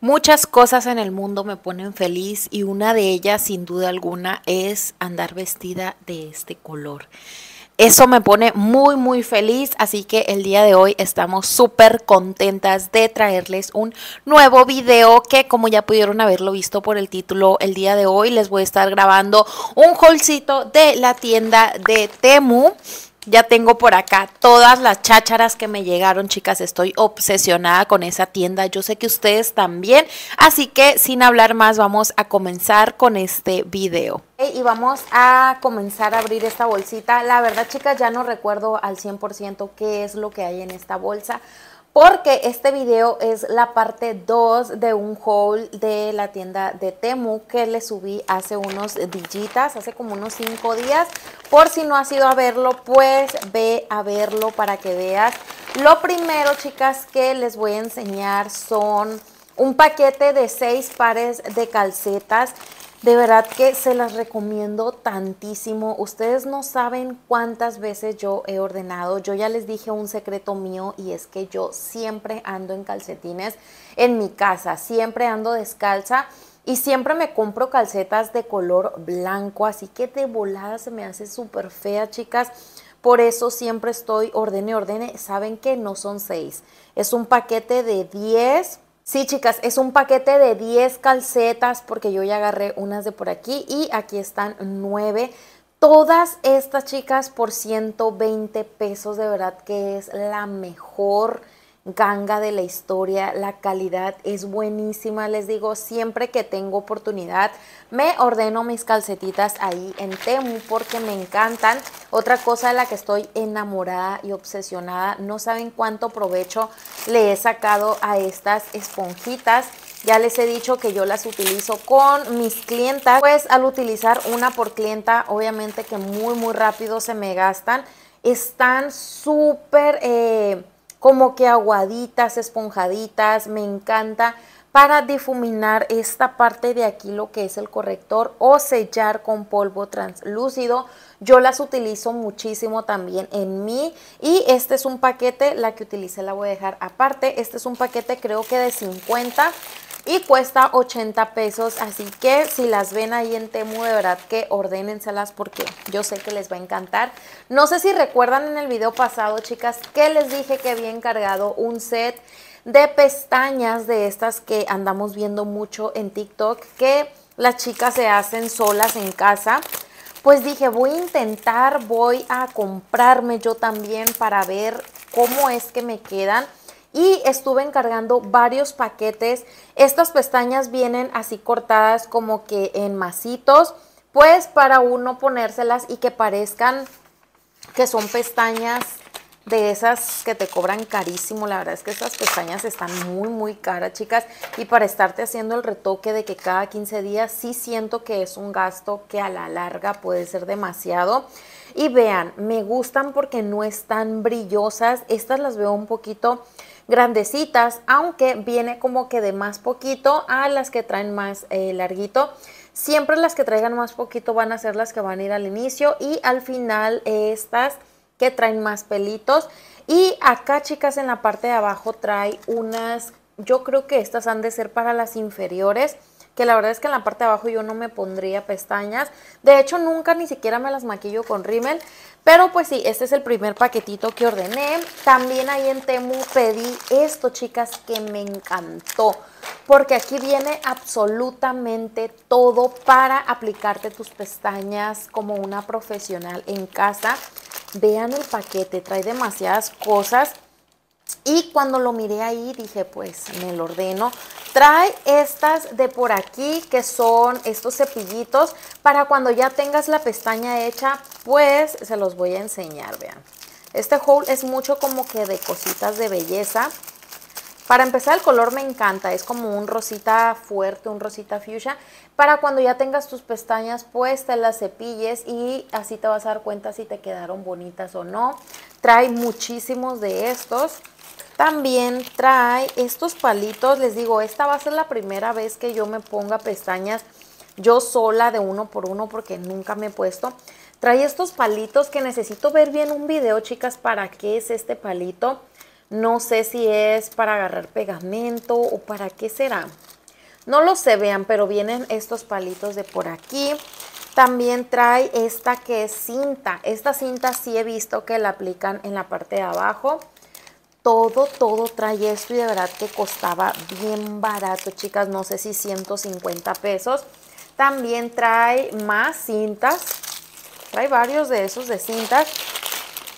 Muchas cosas en el mundo me ponen feliz y una de ellas sin duda alguna es andar vestida de este color. Eso me pone muy muy feliz, así que el día de hoy estamos súper contentas de traerles un nuevo video que como ya pudieron haberlo visto por el título, el día de hoy les voy a estar grabando un haulcito de la tienda de Temu. Ya tengo por acá todas las chácharas que me llegaron, chicas. Estoy obsesionada con esa tienda. Yo sé que ustedes también. Así que sin hablar más, vamos a comenzar con este video. Y vamos a comenzar a abrir esta bolsita. La verdad, chicas, ya no recuerdo al 100% qué es lo que hay en esta bolsa porque este video es la parte 2 de un haul de la tienda de Temu que le subí hace unos días, hace como unos 5 días. Por si no has ido a verlo, pues ve a verlo para que veas. Lo primero, chicas, que les voy a enseñar son un paquete de 6 pares de calcetas. De verdad que se las recomiendo tantísimo. Ustedes no saben cuántas veces yo he ordenado. Yo ya les dije un secreto mío y es que yo siempre ando en calcetines en mi casa. Siempre ando descalza. Y siempre me compro calcetas de color blanco, así que de volada se me hace súper fea, chicas. Por eso siempre estoy ordene, ordene. Saben que no son seis. Es un paquete de 10 Sí, chicas, es un paquete de 10 calcetas porque yo ya agarré unas de por aquí y aquí están 9. Todas estas chicas por 120 pesos, de verdad que es la mejor ganga de la historia, la calidad es buenísima, les digo, siempre que tengo oportunidad me ordeno mis calcetitas ahí en Temu porque me encantan. Otra cosa de la que estoy enamorada y obsesionada, no saben cuánto provecho le he sacado a estas esponjitas. Ya les he dicho que yo las utilizo con mis clientas, pues al utilizar una por clienta, obviamente que muy muy rápido se me gastan. Están súper... Eh, como que aguaditas, esponjaditas, me encanta para difuminar esta parte de aquí lo que es el corrector o sellar con polvo translúcido. Yo las utilizo muchísimo también en mí y este es un paquete, la que utilicé la voy a dejar aparte. Este es un paquete creo que de 50 y cuesta 80 pesos, así que si las ven ahí en Temu, de verdad que ordénenselas porque yo sé que les va a encantar. No sé si recuerdan en el video pasado, chicas, que les dije que había encargado un set de pestañas de estas que andamos viendo mucho en TikTok, que las chicas se hacen solas en casa. Pues dije, voy a intentar, voy a comprarme yo también para ver cómo es que me quedan y estuve encargando varios paquetes. Estas pestañas vienen así cortadas como que en masitos, pues para uno ponérselas y que parezcan que son pestañas de esas que te cobran carísimo. La verdad es que estas pestañas están muy, muy caras, chicas. Y para estarte haciendo el retoque de que cada 15 días, sí siento que es un gasto que a la larga puede ser demasiado. Y vean, me gustan porque no están brillosas. Estas las veo un poquito grandecitas, aunque viene como que de más poquito a las que traen más eh, larguito. Siempre las que traigan más poquito van a ser las que van a ir al inicio y al final estas que traen más pelitos. Y acá, chicas, en la parte de abajo trae unas, yo creo que estas han de ser para las inferiores que la verdad es que en la parte de abajo yo no me pondría pestañas. De hecho, nunca ni siquiera me las maquillo con rímel. Pero pues sí, este es el primer paquetito que ordené. También ahí en Temu pedí esto, chicas, que me encantó. Porque aquí viene absolutamente todo para aplicarte tus pestañas como una profesional en casa. Vean el paquete, trae demasiadas cosas. Y cuando lo miré ahí dije, pues me lo ordeno. Trae estas de por aquí que son estos cepillitos para cuando ya tengas la pestaña hecha, pues se los voy a enseñar, vean. Este haul es mucho como que de cositas de belleza. Para empezar el color me encanta, es como un rosita fuerte, un rosita fuchsia. Para cuando ya tengas tus pestañas pues te las cepilles y así te vas a dar cuenta si te quedaron bonitas o no. Trae muchísimos de estos. También trae estos palitos, les digo, esta va a ser la primera vez que yo me ponga pestañas yo sola de uno por uno porque nunca me he puesto. Trae estos palitos que necesito ver bien un video, chicas, para qué es este palito. No sé si es para agarrar pegamento o para qué será. No lo sé, vean, pero vienen estos palitos de por aquí. También trae esta que es cinta. Esta cinta sí he visto que la aplican en la parte de abajo. Todo, todo trae esto y de verdad que costaba bien barato, chicas. No sé si 150 pesos. También trae más cintas. Trae varios de esos de cintas.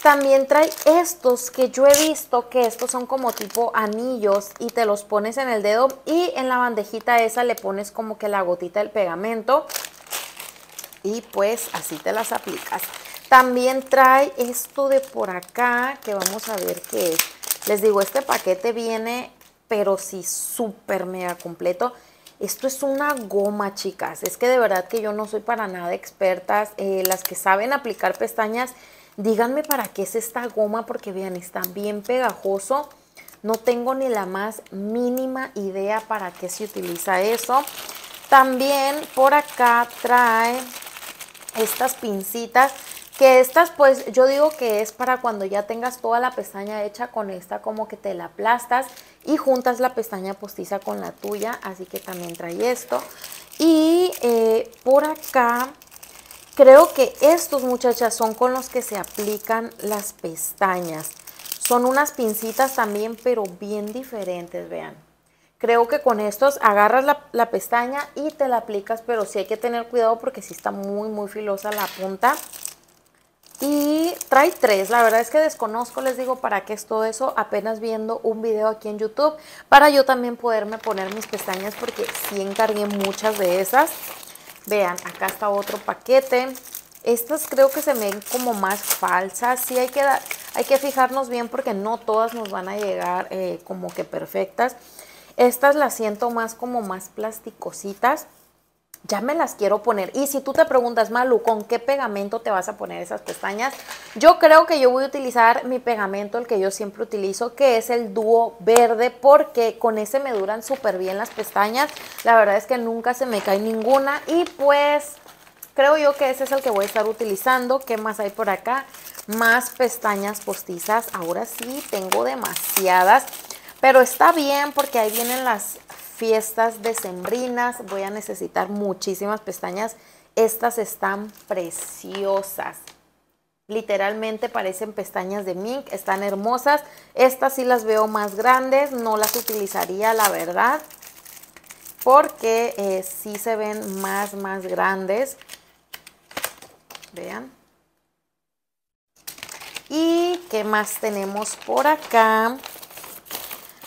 También trae estos que yo he visto que estos son como tipo anillos y te los pones en el dedo y en la bandejita esa le pones como que la gotita del pegamento y pues así te las aplicas. También trae esto de por acá que vamos a ver qué es. Les digo, este paquete viene pero sí súper mega completo. Esto es una goma, chicas. Es que de verdad que yo no soy para nada expertas. Eh, las que saben aplicar pestañas Díganme para qué es esta goma porque vean, está bien pegajoso. No tengo ni la más mínima idea para qué se utiliza eso. También por acá trae estas pincitas que estas pues yo digo que es para cuando ya tengas toda la pestaña hecha con esta como que te la aplastas y juntas la pestaña postiza con la tuya así que también trae esto y eh, por acá Creo que estos muchachas son con los que se aplican las pestañas. Son unas pincitas también, pero bien diferentes, vean. Creo que con estos agarras la, pestaña y te la aplicas, pero sí hay que tener cuidado porque sí está muy, muy filosa la punta. Y trae tres, la verdad es que desconozco, les digo, para qué es todo eso, apenas viendo un video aquí en YouTube, para yo también poderme poner mis pestañas porque sí encargué muchas de esas. Vean, acá está otro paquete. Estas creo que se ven como más falsas. Sí hay que, hay que fijarnos bien porque no todas nos van a llegar eh, como que perfectas. Estas las siento más como más plasticositas ya me las quiero poner. Y si tú te preguntas, Malu, ¿con qué pegamento te vas a poner esas pestañas? Yo creo que yo voy a utilizar mi pegamento, el que yo siempre utilizo, que es el dúo verde, porque con ese me duran súper bien las pestañas. La verdad es que nunca se me cae ninguna. Y pues creo yo que ese es el que voy a estar utilizando. ¿Qué más hay por acá? Más pestañas postizas. Ahora sí, tengo demasiadas. Pero está bien porque ahí vienen las fiestas decembrinas. Voy a necesitar muchísimas pestañas. Estas están preciosas. Literalmente parecen pestañas de mink, están hermosas. Estas sí las veo más grandes, no las utilizaría la verdad. Porque eh, sí se ven más, más grandes. Vean. ¿Y qué más tenemos por acá?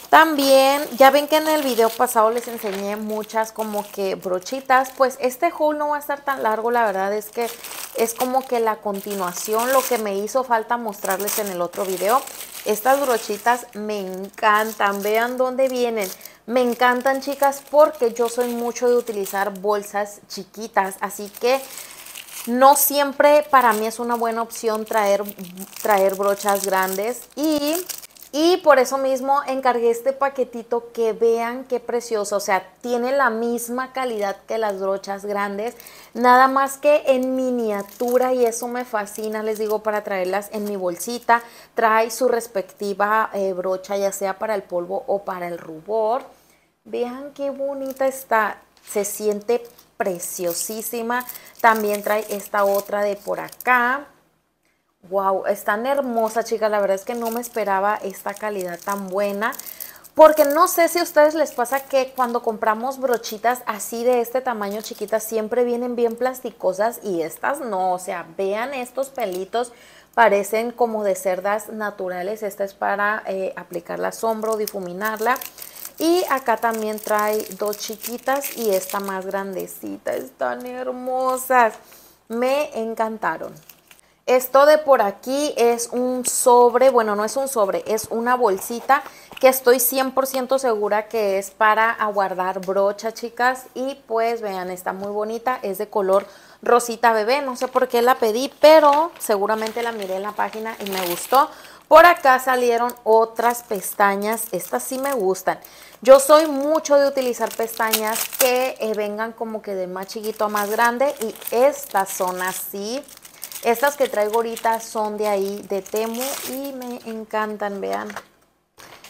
También, ya ven que en el video pasado les enseñé muchas como que brochitas, pues este haul no va a estar tan largo, la verdad es que es como que la continuación, lo que me hizo falta mostrarles en el otro video. Estas brochitas me encantan, vean dónde vienen. Me encantan chicas porque yo soy mucho de utilizar bolsas chiquitas, así que no siempre para mí es una buena opción traer, traer brochas grandes y y por eso mismo encargué este paquetito que vean qué precioso, o sea, tiene la misma calidad que las brochas grandes, nada más que en miniatura y eso me fascina, les digo, para traerlas en mi bolsita. Trae su respectiva eh, brocha, ya sea para el polvo o para el rubor. Vean qué bonita está, se siente preciosísima. También trae esta otra de por acá Wow, están hermosas, chicas. La verdad es que no me esperaba esta calidad tan buena. Porque no sé si a ustedes les pasa que cuando compramos brochitas así de este tamaño chiquitas siempre vienen bien plasticosas y estas no. O sea, vean estos pelitos, parecen como de cerdas naturales. Esta es para eh, aplicar la sombra o difuminarla. Y acá también trae dos chiquitas y esta más grandecita. Están hermosas. Me encantaron. Esto de por aquí es un sobre, bueno, no es un sobre, es una bolsita que estoy 100% segura que es para aguardar brocha, chicas. Y pues vean, está muy bonita, es de color rosita bebé. No sé por qué la pedí, pero seguramente la miré en la página y me gustó. Por acá salieron otras pestañas, estas sí me gustan. Yo soy mucho de utilizar pestañas que eh, vengan como que de más chiquito a más grande y estas son así. Estas que traigo ahorita son de ahí, de Temu, y me encantan, vean.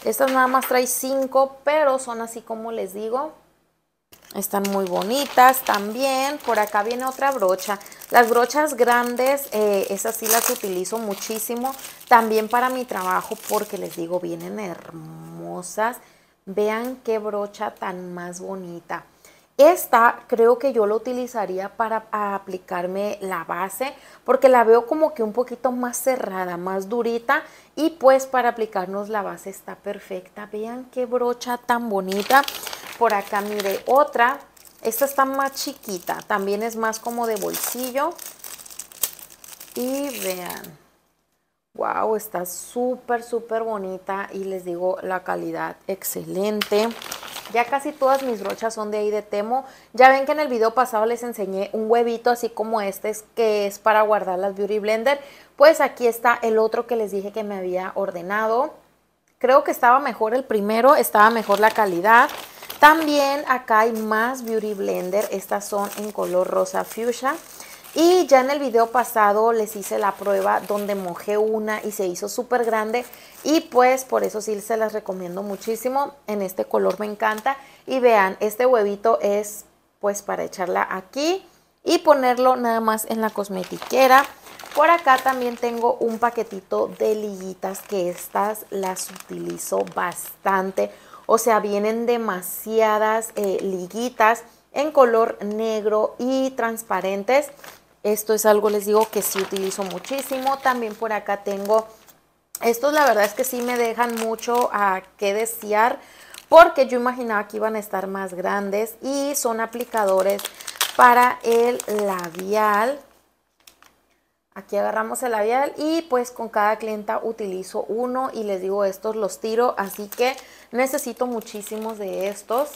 Estas nada más trae 5, pero son así como les digo. Están muy bonitas también. Por acá viene otra brocha. Las brochas grandes, eh, esas sí las utilizo muchísimo. También para mi trabajo porque les digo, vienen hermosas. Vean qué brocha tan más bonita. Esta creo que yo la utilizaría para aplicarme la base porque la veo como que un poquito más cerrada, más durita y pues para aplicarnos la base está perfecta. Vean qué brocha tan bonita. Por acá mire otra. Esta está más chiquita, también es más como de bolsillo. Y vean, wow, está súper, súper bonita y les digo la calidad excelente. Ya casi todas mis brochas son de ahí de Temo. Ya ven que en el video pasado les enseñé un huevito así como este que es para guardar las Beauty Blender. Pues aquí está el otro que les dije que me había ordenado. Creo que estaba mejor el primero, estaba mejor la calidad. También acá hay más Beauty Blender. Estas son en color rosa fuchsia. Y ya en el video pasado les hice la prueba donde mojé una y se hizo súper grande y pues por eso sí se las recomiendo muchísimo. En este color me encanta y vean, este huevito es pues para echarla aquí y ponerlo nada más en la cosmetiquera. Por acá también tengo un paquetito de liguitas que estas las utilizo bastante. O sea, vienen demasiadas eh, liguitas en color negro y transparentes. Esto es algo, les digo, que sí utilizo muchísimo. También por acá tengo, estos la verdad es que sí me dejan mucho a qué desear porque yo imaginaba que iban a estar más grandes y son aplicadores para el labial. Aquí agarramos el labial y pues con cada clienta utilizo uno y les digo estos los tiro, así que necesito muchísimos de estos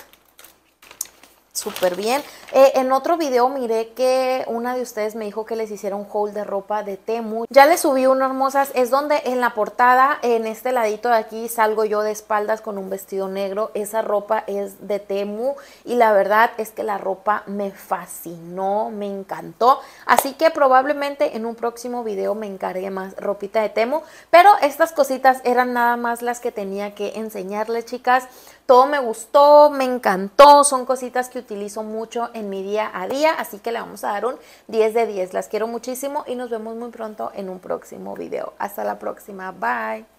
súper bien. Eh, en otro video miré que una de ustedes me dijo que les hiciera un haul de ropa de Temu. Ya les subí uno hermosas, es donde en la portada, en este ladito de aquí, salgo yo de espaldas con un vestido negro. Esa ropa es de Temu y la verdad es que la ropa me fascinó, me encantó. Así que probablemente en un próximo video me encargue más ropita de Temu. Pero estas cositas eran nada más las que tenía que enseñarles, chicas. Todo me gustó, me encantó, son cositas que utilizo mucho en mi día a día, así que le vamos a dar un 10 de 10. Las quiero muchísimo y nos vemos muy pronto en un próximo video. Hasta la próxima, bye.